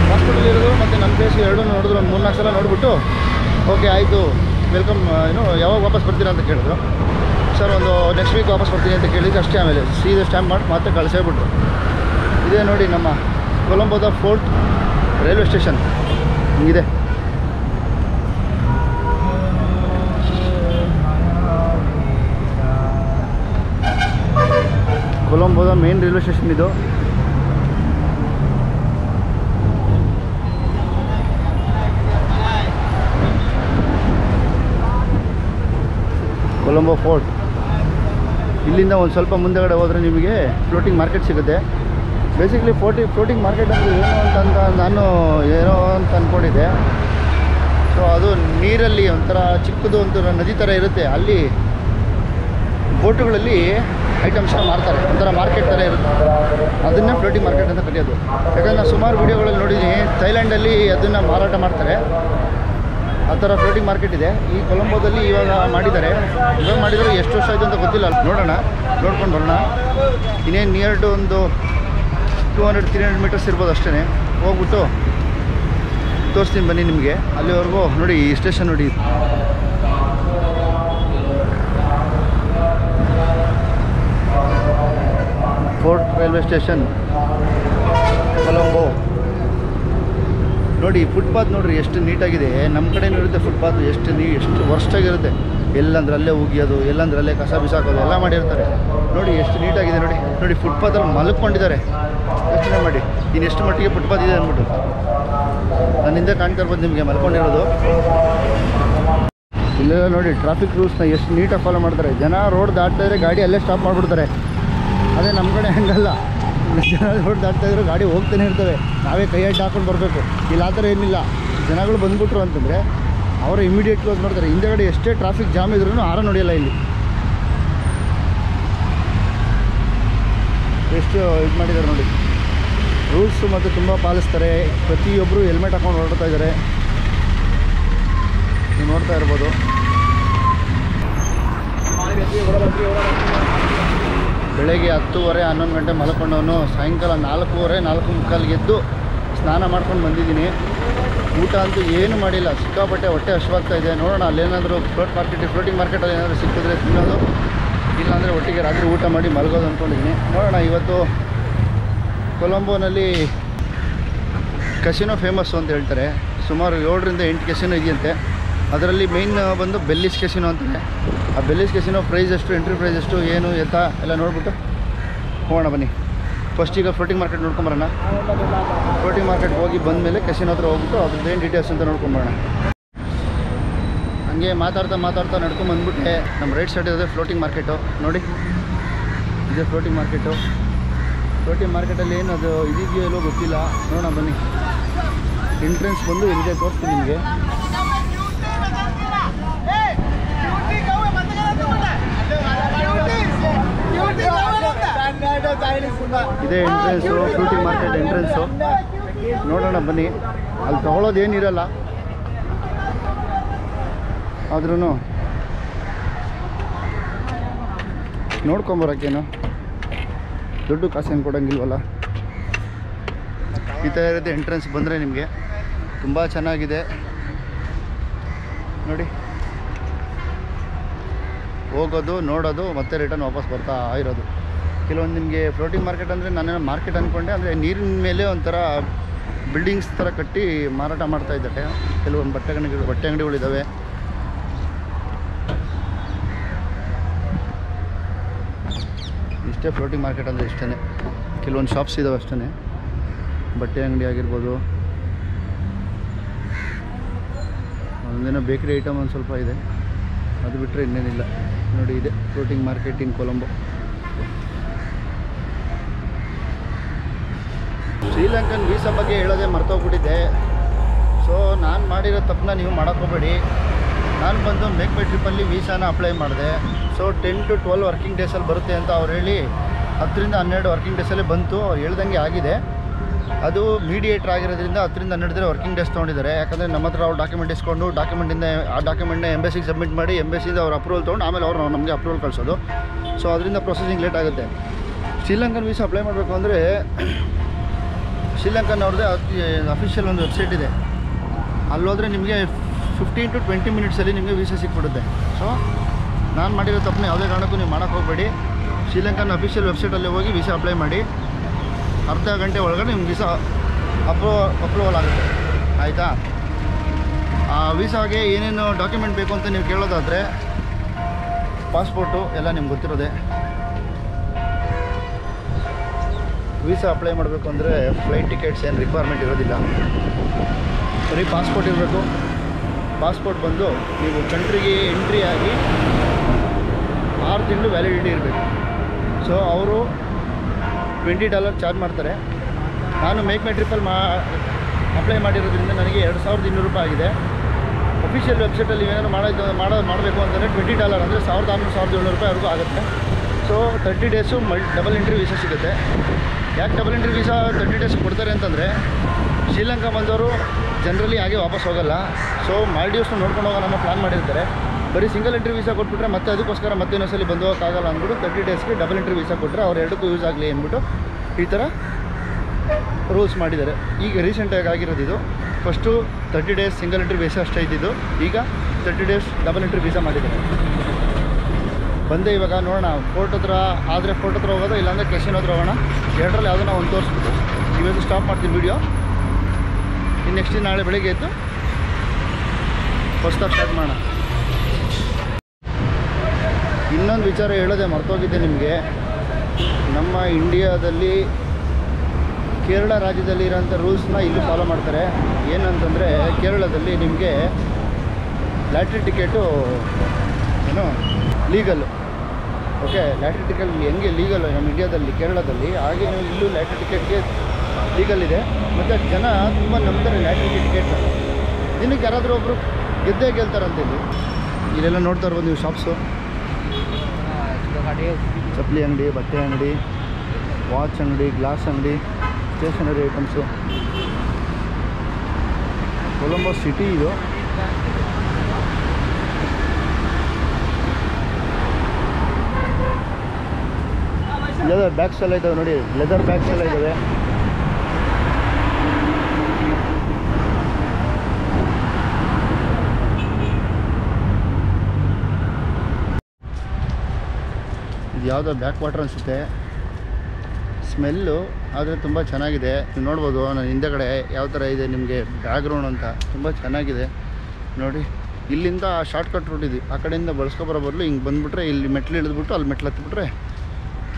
Speaker 1: ಹಾಸ್ಪಿಟಲಿರೋದು ಮತ್ತು ನಮ್ಮ ಫೇಸ್ ಎರಡೂ ನೋಡಿದ್ರು, ಒಂದು ಮೂರು ನಾಲ್ಕು ಸಲ ನೋಡಿಬಿಟ್ಟು ಓಕೆ ಆಯಿತು. ವೆಲ್ಕಮ್ ಏನು, ಯಾವಾಗ ವಾಪಸ್ ಬರ್ತೀರಾ? ಅಂತ ಕೇಳಿದ್ರು. ಸರ್ ಒಂದು ನೆಕ್ಸ್ಟ್ ವೀಕ್ ವಾಪಸ್ ಬರ್ತೀನಿ ಅಂತ ಕೇಳಿದ್ದು ಅಷ್ಟೇ ಆಮೇಲೆ ಸೀದಾ ಸ್ಟ್ಯಾಂಪ್ ಮಾಡಿ ಮತ್ತೆ ಕಳಿಸೇಬಿಟ್ರು. ಇದೇ ನೋಡಿ ನಮ್ಮ ಕೊಲಂಬೋದ ಫೋರ್ಟ್ ರೈಲ್ವೆ ಸ್ಟೇಷನ್. ಹಿಂಗಿದೆ. ಕೊಲಂಬೋದ ಮೇನ್ ರೈಲ್ವೆ ಸ್ಟೇಷನ್ ಇದು. ಕೊಲಂಬೋ ಫೋರ್ಟ್. ಇಲ್ಲಿಂದ ಒಂದು ಸ್ವಲ್ಪ ಮುಂದೆಗಡೆ ಹೋದರೆ ನಿಮಗೆ ಫ್ಲೋಟಿಂಗ್ ಮಾರ್ಕೆಟ್ ಸಿಗುತ್ತೆ. ಬೇಸಿಕ್ಲಿ ಫ್ಲೋಟಿ ಫ್ಲೋಟಿಂಗ್ ಮಾರ್ಕೆಟ್ ಅಂದರೆ ಏನು ಅಂತ ನಾನು ಏನೋ ಅಂತ ಅಂದ್ಕೊಂಡಿದ್ದೆ ಸೊ ಅದು ನೀರಲ್ಲಿ ಒಂಥರ ಚಿಕ್ಕದು ಒಂಥರ ನದಿ ಥರ ಇರುತ್ತೆ. ಅಲ್ಲಿ ಬೋಟುಗಳಲ್ಲಿ ಐಟಮ್ಸ್ನ ಮಾರ್ತಾರೆ. ಒಂಥರ ಮಾರ್ಕೆಟ್ ಥರ ಇರುತ್ತೆ. ಅದನ್ನೇ ಫ್ಲೋಟಿಂಗ್ ಮಾರ್ಕೆಟ್ ಅಂತ ಕರೆಯೋದು. ಯಾಕಂದರೆ ನಾನು ಸುಮಾರು ವೀಡಿಯೋಗಳಲ್ಲಿ ನೋಡಿದ್ದೀನಿ, ಥೈಲ್ಯಾಂಡಲ್ಲಿ ಅದನ್ನು ಮಾರಾಟ ಮಾಡ್ತಾರೆ. ಆ ಥರ ಫ್ಲೋಟಿಂಗ್ ಮಾರ್ಕೆಟ್ ಇದೆ. ಈ ಕೊಲಂಬೋದಲ್ಲಿ ಇವಾಗ ಮಾಡಿದ್ದಾರೆ. ಇವಾಗ ಮಾಡಿದರೆ ಎಷ್ಟು ವರ್ಷ ಆಯಿತು ಅಂತ ಗೊತ್ತಿಲ್ಲ. ನೋಡೋಣ. ನೋಡ್ಕೊಂಡು ಬರೋಣ. ಇನ್ನೇನು ನಿಯರ್ ಟು ಒಂದು two hundred three hundred metres ಇರ್ಬೋದು ಅಷ್ಟೇ ಹೋಗ್ಬಿಟ್ಟು ತೋರಿಸ್ತೀನಿ ಬನ್ನಿ ನಿಮಗೆ. ಅಲ್ಲಿವರೆಗೂ ನೋಡಿ ಈ ಸ್ಟೇಷನ್ ನೋಡಿ. ರೈಲ್ವೆ ಸ್ಟೇಷನ್ ಕೊಲಂಬೋ ನೋಡಿ ಫುಟ್ಪಾತ್ ನೋಡ್ರಿ ಎಷ್ಟು ನೀಟಾಗಿದೆ. ನಮ್ಮ ಕಡೆನೂ ಇರುತ್ತೆ ಫುಟ್ಪಾತ್ ಎಷ್ಟು ನೀ ಎಷ್ಟು ವರ್ಷಾಗಿರುತ್ತೆ. ಎಲ್ಲಂದ್ರೆ ಅಲ್ಲೇ ಉಗಿಯೋದು, ಎಲ್ಲಂದ್ರೆ ಅಲ್ಲೇ ಕಸ ಬಿಸಾಕೋದು, ಎಲ್ಲ ಮಾಡಿರ್ತಾರೆ. ನೋಡಿ, ಎಷ್ಟು ನೀಟಾಗಿದೆ ನೋಡಿ. ನೋಡಿ ಫುಟ್ಪಾತಲ್ಲಿ ಮಲ್ಕೊಂಡಿದ್ದಾರೆ. ಯೋಚನೆ ಮಾಡಿ. ಇನ್ನು ಎಷ್ಟು ಮಟ್ಟಿಗೆ ಫುಟ್ಪಾತ್ ಇದೆ ಅಂದ್ಬಿಟ್ಟು. ನನ್ನಿಂದ ಕಾಣ್ತಾ ಇರ್ಬೋದು ನಿಮಗೆ, ಮಲ್ಕೊಂಡಿರೋದು. ಇಲ್ಲೆಲ್ಲ ನೋಡಿ ಟ್ರಾಫಿಕ್ ರೂಲ್ಸ್ನ ಎಷ್ಟು ನೀಟಾಗಿ ಫಾಲೋ ಮಾಡ್ತಾರೆ. ಜನ ರೋಡ್ ದಾಟ್ತಾ ಇದ್ರೆ ಗಾಡಿ ಅಲ್ಲೇ ಸ್ಟಾಪ್ ಮಾಡಿಬಿಡ್ತಾರೆ. ಅದೇ ನಮ್ಮ ಕಡೆ ಹಂಗಲ್ಲ. ಜನ ರೋಡ್ ಇದ್ರು, ಗಾಡಿ ಹೋಗ್ತಾನೆ ಇರ್ತವೆ ನಾವೇ ಕೈ ಅಡ್ಡ ಹಾಕೊಂಡು ಬರಬೇಕು. ಇಲ್ಲ, ಆ ಥರ ಏನಿಲ್ಲ. ಜನಗಳು ಬಂದ್ಬಿಟ್ರು ಅಂತಂದರೆ, ಅವರು ಇಮಿಡಿಯೇಟ್ ಕ್ಲೋಸ್ ಮಾಡ್ತಾರೆ ಹಿಂದೆಗಡೆ ಎಷ್ಟೇ ಟ್ರಾಫಿಕ್ ಜಾಮ್ ಇದ್ರೂ ಆರ ನೋಡಿಯಲ್ಲ ಇಲ್ಲಿ. ಎಷ್ಟು ಇದು ಮಾಡಿದ್ದಾರೆ ನೋಡಿ. ರೂಲ್ಸು ಮತ್ತು ತುಂಬ ಪಾಲಿಸ್ತಾರೆ. ಪ್ರತಿಯೊಬ್ಬರು ಹೆಲ್ಮೆಟ್ ಹಾಕೊಂಡು ಹೊರಡ್ತಾ ಇದ್ದಾರೆ ನೀವು ನೋಡ್ತಾ ಇರ್ಬೋದು. ಬೆಳಗ್ಗೆ ಹತ್ತುವರೆ, ಹನ್ನೊಂದು ಗಂಟೆ ಮಲ್ಕೊಂಡವನು ಸಾಯಂಕಾಲ ನಾಲ್ಕೂವರೆ, ನಾಲ್ಕು ಎದ್ದು ಸ್ನಾನ ಮಾಡ್ಕೊಂಡು ಬಂದಿದ್ದೀನಿ. ಊಟ ಅಂತೂ ಏನು ಮಾಡಿಲ್ಲ. ಸಿಕ್ಕಾಪಟ್ಟೆ ಹೊಟ್ಟೆ ಹಶ್ವಾಗ್ತಾ ಇದೆ. ನೋಡೋಣ, ಅಲ್ಲೇನಾದರೂ ಫ್ಲೋಟ್ ಮಾರ್ಕೆಟ್, ಫ್ಲೋಟಿಂಗ್ ಮಾರ್ಕೆಟಲ್ಲಿ ಏನಾದರೂ ಸಿಕ್ಕಿದ್ರೆ ತಿನ್ನೋದು. ಇಲ್ಲಾಂದರೆ ಒಟ್ಟಿಗೆ ರಾತ್ರಿ ಊಟ ಮಾಡಿ ಮಲಗೋದು ಅಂದ್ಕೊಂಡಿದ್ದೀನಿ ನೋಡೋಣ, ಇವತ್ತು ಕೊಲಂಬೋನಲ್ಲಿ ಕಸಿನೋ ಫೇಮಸ್ಸು ಅಂತ ಹೇಳ್ತಾರೆ. ಸುಮಾರು ಏಳರಿಂದ ಎಂಟು ಕೆಸಿನೋ ಇದೆಯಂತೆ. ಅದರಲ್ಲಿ ಮೇಯ್ನ್ ಬಂದು ಬೆಲ್ಲಿಸ್ ಕೆಸಿನೋ ಅಂತಾರೆ ಆ ಬೆಲ್ಲಿಸ್ ಕೆಸಿನೋ ಪ್ರೈಸ್ ಎಷ್ಟು ಎಂಟ್ರಿ ಪ್ರೈಸ್ ಎಷ್ಟು, ಏನು ಎತ್ತ ಎಲ್ಲ ನೋಡ್ಬಿಟ್ಟು ಹೋಗೋಣ ಬನ್ನಿ. ಫಸ್ಟ್ ಈಗ ಫ್ಲೋಟಿಂಗ್ ಮಾರ್ಕೆಟ್ ನೋಡ್ಕೊಂಬರೋಣ ಫ್ಲೋಟಿಂಗ್ ಮಾರ್ಕೆಟ್ ಹೋಗಿ ಬಂದಮೇಲೆ ಕೆಸಿನೋ ಹತ್ರ ಹೋಗ್ಬಿಟ್ಟು ಅದ್ರದ್ದು ಏನು ಡೀಟೇಲ್ಸ್ ಅಂತ ನೋಡ್ಕೊಂಬರೋಣ ಹಂಗೆ ಮಾತಾಡ್ತಾ ಮಾತಾಡ್ತಾ ನಡ್ಕೊಂಡು ಬಂದ್ಬಿಟ್ಟೆ. ನಮ್ಮ ರೈಟ್ ಸೈಡ್ ಇದೆ ಫ್ಲೋಟಿಂಗ್ ಮಾರ್ಕೆಟು ನೋಡಿ. ಇದೆ ಫ್ಲೋಟಿಂಗ್ ಮಾರ್ಕೆಟು ಫ್ಲೋಟಿಂಗ್ ಮಾರ್ಕೆಟಲ್ಲಿ ಏನು ಅದು ಇದೆಯೋ ಇಲ್ಲೋ ಗೊತ್ತಿಲ್ಲ. ನೋಡೋಣ ಬನ್ನಿ. ಎಂಟ್ರೆನ್ಸ್ ಬಂದು ಇಲ್ಲಿದೆ ತೋರಿಸ್ತೀನಿ ನಿಮಗೆ. ಇದೇ ಎಂಟ್ರೆನ್ಸು ಫ್ರೂಟಿ ಮಾರ್ಕೆಟ್ ಎಂಟ್ರೆನ್ಸು ನೋಡೋಣ, ಬನ್ನಿ. ಅಲ್ಲಿ ತಗೊಳ್ಳೋದೇನಿರಲ್ಲ ಆದ್ರೂ ನೋಡ್ಕೊಂಬರೋಕ್ಕೇನು? ದುಡ್ಡು ಕಾಸೇನು ಕೊಡೋಂಗಿಲ್ವಲ್ಲ? ಈ ಥರ ಇರುತ್ತೆ ಎಂಟ್ರೆನ್ಸ್ ಬಂದರೆ ನಿಮಗೆ ತುಂಬ ಚೆನ್ನಾಗಿದೆ. ನೋಡಿ. ಹೋಗೋದು, ನೋಡೋದು, ಮತ್ತೆ ರಿಟರ್ನ್ ವಾಪಸ್ ಬರ್ತಾ ಇರೋದು. ಕೆಲವೊಂದು ನಿಮಗೆ ಫ್ಲೋಟಿಂಗ್ ಮಾರ್ಕೆಟ್ ಅಂದರೆ ನಾನೇನೋ ಮಾರ್ಕೆಟ್ ಅಂದ್ಕೊಂಡೆ ಅಂದರೆ ನೀರಿನ ಮೇಲೆ ಒಂಥರ ಬಿಲ್ಡಿಂಗ್ಸ್ ಥರ ಕಟ್ಟಿ ಮಾರಾಟ ಮಾಡ್ತಾ ಇದ್ದಾರೆ ಕೆಲವೊಂದು ಬಟ್ಟೆ ಅಂಗಡಿಗಳು, ಬಟ್ಟೆ ಅಂಗಡಿಗಳಿದ್ದಾವೆ ಇಷ್ಟೇ ಫ್ಲೋಟಿಂಗ್ ಮಾರ್ಕೆಟ್ ಅಂದರೆ ಇಷ್ಟೇ ಕೆಲವೊಂದು ಶಾಪ್ಸ್ ಇದ್ದಾವೆ ಅಷ್ಟೇ ಬಟ್ಟೆ ಅಂಗಡಿ ಆಗಿರ್ಬೋದು. ಒಂದೇನೋ ಬೇಕ್ರಿ ಐಟಮ್ ಒಂದು ಸ್ವಲ್ಪ ಇದೆ. ಅದು ಬಿಟ್ಟರೆ ಇನ್ನೇನಿಲ್ಲ. ನೋಡಿ ಇದೆ. Floating market in Colombo Sri Lankan visa ಬಗ್ಗೆ ಹೇಳೋದೇ ಮರ್ತೋಗ್ಬಿಟ್ಟಿದ್ದೆ. ಸೊ ನಾನು ಮಾಡಿರೋ ತಪ್ಪನ್ನ ನೀವು ಮಾಡೋಕ್ಕೋಗ್ಬೇಡಿ ನಾನು ಬಂದು ಮೇಕ್ ಮೈ ಟ್ರಿಪ್ಪಲ್ಲಿ ವೀಸಾನ ಅಪ್ಲೈ ಮಾಡಿದೆ. So ten to twelve working ಡೇಸಲ್ಲಿ ಬರುತ್ತೆ ಅಂತ ಅವ್ರು ಹೇಳಿ ಹತ್ತರಿಂದ ಹನ್ನೆರಡು ವರ್ಕಿಂಗ್ ಡೇಸಲ್ಲೇ ಬಂತು. ಅವ್ರು ಹೇಳ್ದಂಗೆ ಆಗಿದೆ. ಅದು ಮೀಡಿಯೇಟ್ರ್ ಆಗಿರೋದ್ರಿಂದ ಹತ್ತರಿಂದ ಹನ್ನೆರಡು ವರ್ಕಿಂಗ್ ಡೇಸ್ ತೊಗೊಂಡಿದ್ದಾರೆ. ಯಾಕಂದರೆ ನಮ್ಮ ಹತ್ರ ಅವ್ರು ಡಾಕ್ಯುಮೆಂಟ್ ಇಸ್ಕೊಂಡು ಡಾಕ್ಯುಮೆಂಟಿಂದ ಆ ಡಾಕ್ಯುಮೆಂಟ್ನ ಎಂಬೆಸಿಗೆ ಸಬ್ಮಿಟ್ ಮಾಡಿ ಎಂಬೆಸಿಯಿಂದ ಅವ್ರು ಅಪ್ರೂವಲ್ ತೊಗೊಂಡು ಆಮೇಲೆ ಅವ್ರು ನಮಗೆ ಅಪ್ರೂವಲ್ ಕಳಿಸೋದು. ಸೊ ಅದರಿಂದ ಪ್ರೊಸೆಸಿಂಗ್ ಲೇಟ್ ಆಗುತ್ತೆ. ಶ್ರೀಲಂಕನ್ ವೀಸಾ ಅಪ್ಲೈ ಮಾಡಬೇಕು ಅಂದರೆ ಶ್ರೀಲಂಕನ್ ಅವ್ರದ್ದೇ ಅಫಿಷಿಯಲ್ ಒಂದು ವೆಬ್ಸೈಟ್ ಇದೆ. ಅಲ್ಲೋದ್ರೆ ನಿಮಗೆ ಫಿಫ್ಟೀನ್ ಟು ಟ್ವೆಂಟಿ ಮಿನಿಟ್ಸಲ್ಲಿ ನಿಮಗೆ ವೀಸಾ ಸಿಕ್ಬಿಡುತ್ತೆ. ಸೊ ನಾನು ಮಾಡಿರೋ ತಪ್ಪನ್ನ ಯಾವುದೇ ಕಾರಣಕ್ಕೂ ನೀವು ಮಾಡೋಕ್ಕೆ ಹೋಗಬೇಡಿ. ಶ್ರೀಲಂಕನ್ ಅಫಿಷಿಯಲ್ ವೆಬ್ಸೈಟಲ್ಲಿ ಹೋಗಿ ವೀಸಾ ಅಪ್ಲೈ ಮಾಡಿ. ಅರ್ಧ ಗಂಟೆ ಒಳಗಡೆ ನಿಮ್ಗೆ ವೀಸಾ ಅಪ್ರೂ ಅಪ್ರೂವಲ್ ಆಗುತ್ತೆ. ಆಯಿತಾ? ಆ ವೀಸಾಗೆ ಏನೇನು ಡಾಕ್ಯುಮೆಂಟ್ ಬೇಕು ಅಂತ ನೀವು ಕೇಳೋದಾದರೆ ಪಾಸ್ಪೋರ್ಟು ಎಲ್ಲ ನಿಮ್ಗೆ ಗೊತ್ತಿರೋದೆ. ವೀಸಾ ಅಪ್ಲೈ ಮಾಡಬೇಕು ಅಂದರೆ ಫ್ಲೈಟ್ ಟಿಕೆಟ್ಸ್ ಏನು ರಿಕ್ವೈರ್ಮೆಂಟ್ ಇರೋದಿಲ್ಲ. ಬರೀ ಪಾಸ್ಪೋರ್ಟ್ ಇರಬೇಕು. ಪಾಸ್ಪೋರ್ಟ್ ಬಂದು ನೀವು ಕಂಟ್ರಿಗೆ ಎಂಟ್ರಿ ಆಗಿ ಆರು ತಿಂಗಳು ವ್ಯಾಲಿಡಿಟಿ ಇರಬೇಕು. ಸೊ ಅವರು ಟ್ವೆಂಟಿ ಡಾಲರ್ ಚಾರ್ಜ್ ಮಾಡ್ತಾರೆ. ನಾನು ಮೇಕ್ ಮೈ ಟ್ರಿಪ್ಪಲ್ಲಿ ಮಾ ಅಪ್ಲೈ ಮಾಡಿರೋದ್ರಿಂದ ನನಗೆ ಎರಡು ಸಾವಿರದ ಇನ್ನೂರು ರೂಪಾಯಿ ಆಗಿದೆ. ಅಫಿಷಿಯಲ್ ವೆಬ್ಸೈಟಲ್ಲಿ ಏನಾದ್ರು ಮಾಡೋದು ಮಾಡೋದು ಮಾಡಬೇಕು ಅಂತಂದರೆ ಟ್ವೆಂಟಿ ಡಾಲರ್ ಅಂದರೆ ಸಾವಿರದ ಆರುನೂರು, ಸಾವಿರದ ಏಳ್ನೂರು ರೂಪಾಯಿವರೆಗೂ ಆಗುತ್ತೆ. ಸೊ ತರ್ಟಿ ಡೇಸು ಮಲ್ ಡಬಲ್ ಇಂಟ್ರಿ ವೀಸಾ ಸಿಗುತ್ತೆ. ಯಾಕೆ double entry visa thirty days ಕೊಡ್ತಾರೆ ಅಂತಂದರೆ ಶ್ರೀಲಂಕಾ ಬಂದವರು ಜನರಲಿ ಹಾಗೆ ವಾಪಸ್ ಹೋಗಲ್ಲ. ಸೊ ಮಾಲ್ಡೀವ್ಸ್ನ ನೋಡ್ಕೊಂಡು ಹೋಗೋಣ ನಮ್ಮ ಪ್ಲ್ಯಾನ್ ಮಾಡಿರ್ತಾರೆ. ಬರೀ ಸಿಂಗಲ್ ಎಂಟ್ರಿ ವೀಸಾ ಕೊಟ್ಬಿಟ್ರೆ ಮತ್ತೆ ಅದಕ್ಕೋಸ್ಕರ ಮತ್ತೆ ಇನ್ನೊಂದ್ಸಲಿ ಬಂದು ಹೋಗೋಕ್ಕಾಗಲ್ಲ ಅಂದ್ಬಿಟ್ಟು ತರ್ಟಿ ಡೇಸ್ಗೆ ಡಬಲ್ ಎಂಟ್ರಿ ವೀಸಾ ಕೊಟ್ಟರೆ ಅವ್ರು ಎರಡಕ್ಕೂ ಯೂಸ್ ಆಗಲಿ ಅಂದ್ಬಿಟ್ಟು ಈ ಥರ ರೂಲ್ಸ್ ಮಾಡಿದ್ದಾರೆ. ಈಗ ರೀಸೆಂಟಾಗಿ ಆಗಿರೋದು ಇದು. First thirty days single entry visa ಅಷ್ಟೇ ಇದ್ದಿದ್ದು. ಈಗ thirty days double entry visa ಮಾಡಿದ್ದಾರೆ. ಬಂದೆ ಇವಾಗ ನೋಡೋಣ ಫೋರ್ಟ್ ಹತ್ರ ಆದರೆ ಫೋರ್ಟ್ ಹತ್ರ ಹೋಗೋದು, ಇಲ್ಲಾಂದರೆ ಕೆಸಿನ್ ಹತ್ರ ಹೋಗೋಣ? ಎರಡರಲ್ಲಿ ಯಾವುದನ್ನ ಒಂದು ತೋರಿಸ್ಬಿಟ್ಟು ಇವತ್ತು ಸ್ಟಾಪ್ ಮಾಡ್ತೀನಿ ವಿಡಿಯೋ ಇನ್ನು ನೆಕ್ಸ್ಟ್ ನಾಳೆ ಬೆಳಗ್ಗೆ ಎದ್ದು ಹೊಸ್ದಾಗಿ ಸ್ಟಾರ್ಟ್ ಮಾಡೋಣ. ಇನ್ನೊಂದು ವಿಚಾರ ಹೇಳೋದೆ ಮರ್ತೋಗಿದ್ದೆ ನಿಮಗೆ. ನಮ್ಮ ಇಂಡಿಯಾದಲ್ಲಿ ಕೇರಳ ರಾಜ್ಯದಲ್ಲಿ ಇರೋಂಥ ರೂಲ್ಸ್ನ ಇಲ್ಲಿ ಫಾಲೋ ಮಾಡ್ತಾರೆ. ಏನಂತಂದರೆ ಕೇರಳದಲ್ಲಿ ನಿಮಗೆ ಲ್ಯಾಟ್ರಿ ಟಿಕೆಟು ಏನು ಲೀಗಲ್ಲು ಓಕೆ ಲ್ಯಾಟ್ರಿ ಟಿಕೆಟ್ ಹೆಂಗೆ ಲೀಗಲ್ಲು ನಮ್ಮ ಇಂಡಿಯಾದಲ್ಲಿ, ಕೇರಳದಲ್ಲಿ? ಹಾಗೆ ಇಲ್ಲೂ ಲ್ಯಾಟ್ರಿ ಟಿಕೆಟ್ಗೆ ಲೀಗಲ್ ಇದೆ. ಮತ್ತು ಜನ ತುಂಬ ನಂಬ್ತಾರೆ ಲ್ಯಾಟ್ರಿ ಟಿಕೆಟ್. ದಿನಕ್ಕೆ ಯಾರಾದರೂ ಒಬ್ಬರು ಗೆದ್ದೇ ಗೆಲ್ತಾರಂತೆ ಇಲ್ಲಿ? ಇಲ್ಲೆಲ್ಲ ನೋಡ್ತಾ ಇರ್ಬೋದು ನೀವು ಶಾಪ್ಸು. ಚಪ್ಪಲಿ ಅಂಗಡಿ, ಬಟ್ಟೆ ಅಂಗಡಿ, ವಾಚ್ ಅಂಗಡಿ, ಗ್ಲಾಸ್ ಅಂಗಡಿ, ಸ್ಟೇಷನರಿ ಐಟಮ್ಸು. ಕೊಲಂಬೋ ಸಿಟಿ ಇದು. ಲೆದರ್ ಬ್ಯಾಗ್ಸ್ ಎಲ್ಲ ಇದ್ದಾವೆ ನೋಡಿ. ಲೆದರ್ ಬ್ಯಾಗ್ಸ್ ಎಲ್ಲ ಇದ್ದಾವೆ ಇದು ಯಾವುದೋ ಬ್ಯಾಕ್ ವಾಟರ್ ಅನಿಸುತ್ತೆ. ಸ್ಮೆಲ್ಲು ಆದರೆ ತುಂಬ ಚೆನ್ನಾಗಿದೆ. ನೀವು ನೋಡ್ಬೋದು, ನಾನು ಹಿಂದೆಗಡೆ ಯಾವ ಥರ ಇದೆ ನಿಮಗೆ ಬ್ಯಾಕ್ಗ್ರೌಂಡ್ ಅಂತ. ತುಂಬ ಚೆನ್ನಾಗಿದೆ. ನೋಡಿ, ಇಲ್ಲಿಂದ ಶಾರ್ಟ್ ಕಟ್ ರೂಟ್ ಇದೆ. ಆ ಕಡೆಯಿಂದ ಬಳಸ್ಕೊಬರೋ ಬದಲು ಹಿಂಗೆ ಬಂದುಬಿಟ್ರೆ, ಇಲ್ಲಿ ಮೆಟ್ಲು ಇಳಿದ್ಬಿಟ್ಟು ಅಲ್ಲಿ ಮೆಟ್ಲು ಹತ್ತಿಬಿಟ್ರೆ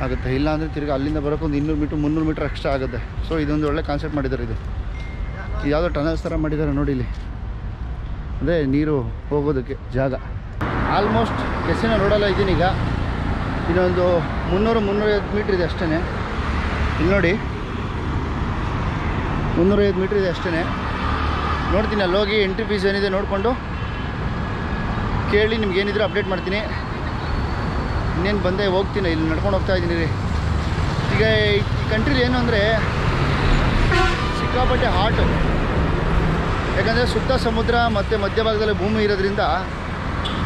Speaker 1: ಆಗುತ್ತೆ. ಇಲ್ಲ ಅಂದರೆ ತಿರ್ಗಿ ಅಲ್ಲಿಂದ ಬರೋಕೆ ಒಂದು ಇನ್ನೂರು ಮೀಟ್ರ್, ಮುನ್ನೂರು ಮೀಟ್ರ್ ಎಕ್ಸ್ಟ್ರಾ ಆಗುತ್ತೆ. ಸೊ ಇದೊಂದು ಒಳ್ಳೆ ಕಾನ್ಸೆಪ್ಟ್ ಮಾಡಿದ್ದಾರೆ ಇದು. ಯಾವುದೋ ಟನಲ್ಸ್ ಥರ ಮಾಡಿದ್ದಾರೆ ನೋಡಿ ಇಲ್ಲಿ. ಅದೇ ನೀರು ಹೋಗೋದಕ್ಕೆ ಜಾಗ. ಆಲ್ಮೋಸ್ಟ್ ಕೆಸಿನ ರೋಡಲ್ಲ ಇದ್ದೀನಿ ಈಗ ಇನ್ನೊಂದು ಮುನ್ನೂರು ಮುನ್ನೂರೈವತ್ತು ಮೀಟ್ರ್ ಇದೆ ಅಷ್ಟೇ ಇಲ್ಲಿ ನೋಡಿ. ಮುನ್ನೂರೈವತ್ತು ಮೀಟ್ರ್ ಇದೆ ಅಷ್ಟೇ ನೋಡ್ತೀನಿ, ಅಲ್ಲಿ ಹೋಗಿ ಎಂಟ್ರಿ ಫೀಸ್ ಏನಿದೆ ನೋಡಿಕೊಂಡು ಕೇಳಿ ನಿಮ್ಗೆ ಏನಿದ್ರು ಅಪ್ಡೇಟ್ ಮಾಡ್ತೀನಿ. ಇನ್ನೇನು ಬಂದೆ ಹೋಗ್ತೀನಿ, ಇಲ್ಲಿ ನಡ್ಕೊಂಡು ಹೋಗ್ತಾ ಇದ್ದೀನಿ ರೀ ಈಗ ಈ ಕಂಟ್ರಿಲಿ ಏನು ಅಂದರೆ ಸಿಕ್ಕಾಪಟ್ಟೆ ಹಾಟು ಯಾಕಂದರೆ ಸುತ್ತ ಸಮುದ್ರ ಮತ್ತು ಮಧ್ಯಭಾಗದಲ್ಲಿ ಭೂಮಿ ಇರೋದ್ರಿಂದ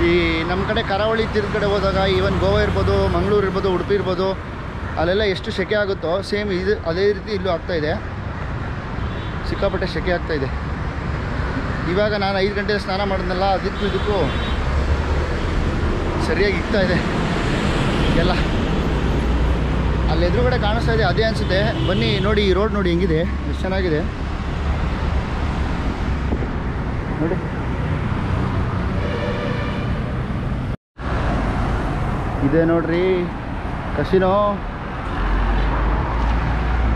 Speaker 1: ಈ ನಮ್ಮ ಕಡೆ ಕರಾವಳಿ ತೀರದ ಕಡೆ ಹೋದಾಗ ಈವನ್ ಗೋವಾ ಇರ್ಬೋದು, ಮಂಗಳೂರು ಇರ್ಬೋದು, ಉಡುಪಿ ಇರ್ಬೋದು, ಅಲ್ಲೆಲ್ಲ ಎಷ್ಟು ಸೆಕೆ ಆಗುತ್ತೋ ಸೇಮ್ ಇದು, ಅದೇ ರೀತಿ ಇಲ್ಲೂ ಆಗ್ತಾಯಿದೆ ಸಿಕ್ಕಾಪಟ್ಟೆ ಸೆಕೆ ಆಗ್ತಾಯಿದೆ ಇವಾಗ ನಾನು ಐದು ಗಂಟೆ ಸ್ನಾನ ಮಾಡಿದ್ನಲ್ಲ, ಅದಕ್ಕೂ ಇದಕ್ಕೂ ಸರಿಯಾಗಿ ಇಕ್ತಾ ಇದೆ. ಎಲ್ಲ. ಅಲ್ಲಿ ಎದುರುಗಡೆ ಕಾಣಿಸ್ತಾ ಇದೆ, ಅದೇ ಅನಿಸುತ್ತೆ. ಬನ್ನಿ, ನೋಡಿ, ಈ ರೋಡ್ ನೋಡಿ, ಹೆಂಗಿದೆ? ಎಷ್ಟು ಚೆನ್ನಾಗಿದೆ? ನೋಡಿ. ಇದೆ ನೋಡ್ರಿ. Casino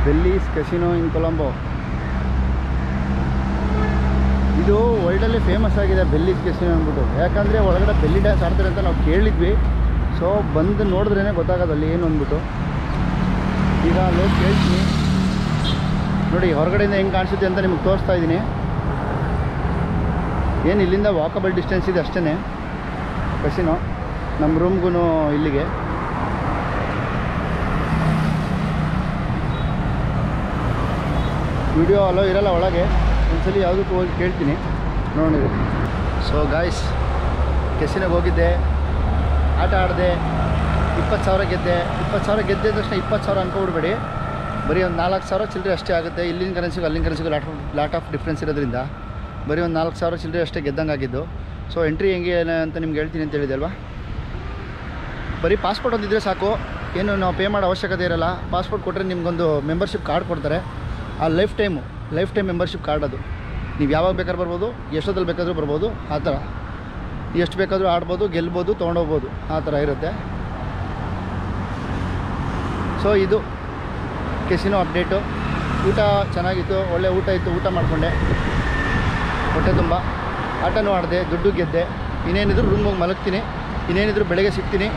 Speaker 1: Bally's casino in Colombo ಇದು ವರ್ಲ್ಡಲ್ಲಿ ಫೇಮಸ್ ಆಗಿದೆ ಬೆಲ್ಲೀಸ್ ಕೆಸಿನೋ ಅಂದ್ಬಿಟ್ಟು. ಯಾಕಂದರೆ ಒಳಗಡೆ ಬೆಲ್ಲಿ ಡ್ಯಾನ್ಸ್ ಆಡ್ತಾರೆ ಅಂತ ನಾವು ಕೇಳಿದ್ವಿ. ಸೊ ಬಂದು ನೋಡಿದ್ರೇ ಗೊತ್ತಾಗೋದು ಅಲ್ಲಿ ಏನು ಅಂದ್ಬಿಟ್ಟು. ಈಗ ಅಲ್ಲೋಗಿ ಕೇಳ್ತೀನಿ. ನೋಡಿ, ಹೊರಗಡೆಯಿಂದ ಹೆಂಗೆ ಕಾಣಿಸುತ್ತೆ ಅಂತ ನಿಮಗೆ ತೋರಿಸ್ತಾ ಇದ್ದೀನಿ. ಏನು ಇಲ್ಲಿಂದ ವಾಕಬಲ್ ಡಿಸ್ಟೆನ್ಸ್ ಇದೆ ಅಷ್ಟೇ ಕಸಿನೋ ನಮ್ಮ ರೂಮ್ಗೂ ಇಲ್ಲಿಗೆ. ವಿಡಿಯೋ ಅಲೋ ಇರಲ್ಲ ಒಳಗೆ. ಒಂದ್ಸಲಿ ಯಾವುದಕ್ಕೂ ಹೋಗಿ ಕೇಳ್ತೀನಿ. ನೋಡಿ. ಸೊ ಗಾಯ್ಸ್ ಕೆಸಿನಾಗ ಹೋಗಿದ್ದೆ. ಆಟ ಆಡಿದೆ. ಇಪ್ಪತ್ತು ಸಾವಿರ ಗೆದ್ದೆ. ಇಪ್ಪತ್ತು ಸಾವಿರ ಗೆದ್ದೆ ತಕ್ಷಣ ಇಪ್ಪತ್ತು ಸಾವಿರ ಅನ್ಕೊಬಿಡ್ಬೇಡಿ ಬರೀ ಒಂದು ನಾಲ್ಕು ಸಾವಿರ ಚಿಲ್ಲರೆ ಅಷ್ಟೇ ಆಗುತ್ತೆ. ಇಲ್ಲಿನ ಕರೆನ್ಸಿಗೂ ಅಲ್ಲಿನ ಕರೆನ್ಸಿಗೂ lot of lot of difference ಇರೋದ್ರಿಂದ. ಬರೀ ಒಂದು ನಾಲ್ಕು ಸಾವಿರ ಚಿಲ್ಲರೆ ಅಷ್ಟೇ ಗೆದ್ದಂಗೆ ಆಗಿದ್ದು ಸೊ ಎಂಟ್ರಿ ಹೆಂಗೆ ಅಂತ ನಿಮ್ಗೆ ಹೇಳ್ತೀನಿ ಅಂತ ಹೇಳಿದೆ ಅಲ್ವಾ? ಬರೀ ಪಾಸ್ಪೋರ್ಟ್ ಒಂದಿದ್ರೆ ಸಾಕು. ಏನು ನಾವು ಪೇ ಮಾಡೋ ಅವಶ್ಯಕತೆ ಇರಲ್ಲ. ಪಾಸ್ಪೋರ್ಟ್ ಕೊಟ್ಟರೆ ನಿಮ್ಗೊಂದು ಮೆಂಬರ್ಶಿಪ್ ಕಾರ್ಡ್ ಕೊಡ್ತಾರೆ. ಆ life time life time membership card ಅದು. ನೀವು ಯಾವಾಗ ಬೇಕಾದ್ರೂ ಬರ್ಬೋದು, ಎಷ್ಟೊತ್ತಲ್ಲಿ ಬೇಕಾದರೂ ಬರ್ಬೋದು, ಆ ಥರ. ಎಷ್ಟು ಬೇಕಾದರೂ ಆಡ್ಬೋದು, ಗೆಲ್ಬೋದು, ತೊಗೊಂಡೋಗ್ಬೋದು, ಆ ಥರ ಇರುತ್ತೆ. ಸೊ ಇದು ಕೆಸಿನೋ ಅಪ್ಡೇಟು ಊಟ ಚೆನ್ನಾಗಿತ್ತು, ಒಳ್ಳೆ ಊಟ ಇತ್ತು, ಊಟ ಮಾಡಿಕೊಂಡೆ. ಹೊಟ್ಟೆ ತುಂಬ. ಆಟನೂ ಆಡಿದೆ, ದುಡ್ಡು ಗೆದ್ದೆ. ಇನ್ನೇನಿದ್ರು ರೂಮ್ಗೆ ಹೋಗಿ ಮಲಗ್ತೀನಿ. ಇನ್ನೇನಿದ್ರು ಬೆಳಗ್ಗೆ ಸಿಗ್ತೀನಿ.